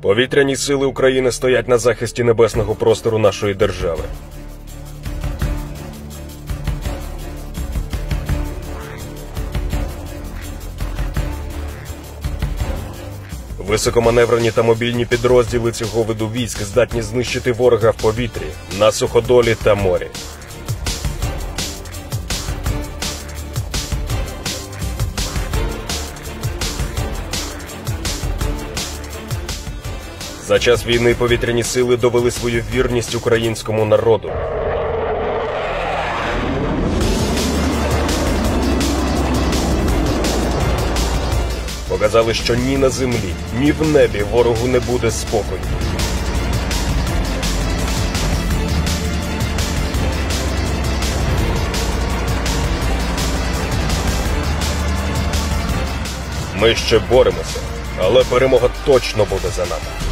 Повітряні сили України стоять на захисті небесного простору нашої держави. Високоманеврені та мобільні підрозділи цього виду військ здатні знищити ворога в повітрі, на суходолі та морі. За час війни повітряні сили довели свою вірність українському народу. Показали, що ні на землі, ні в небі ворогу не буде спокою. Ми ще боремося, але перемога точно буде за нами.